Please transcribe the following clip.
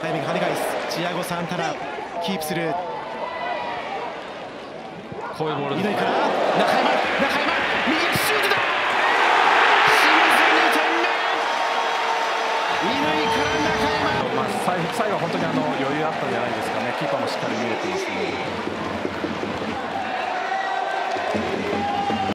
早めングネガ返す。チアゴ・サンタナキープする。こういうボール乾から中山中山右シュートだ。2点目乾から中山まあ、最後本当にあの余裕あったんじゃないですかね。キーパーもしっかり見れてますね。